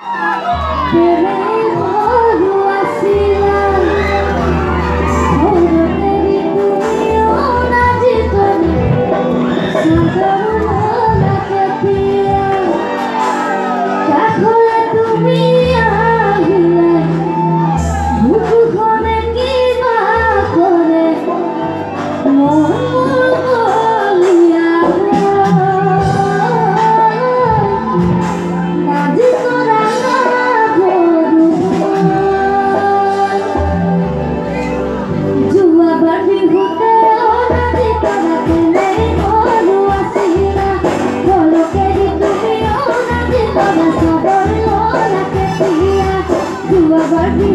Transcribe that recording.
Música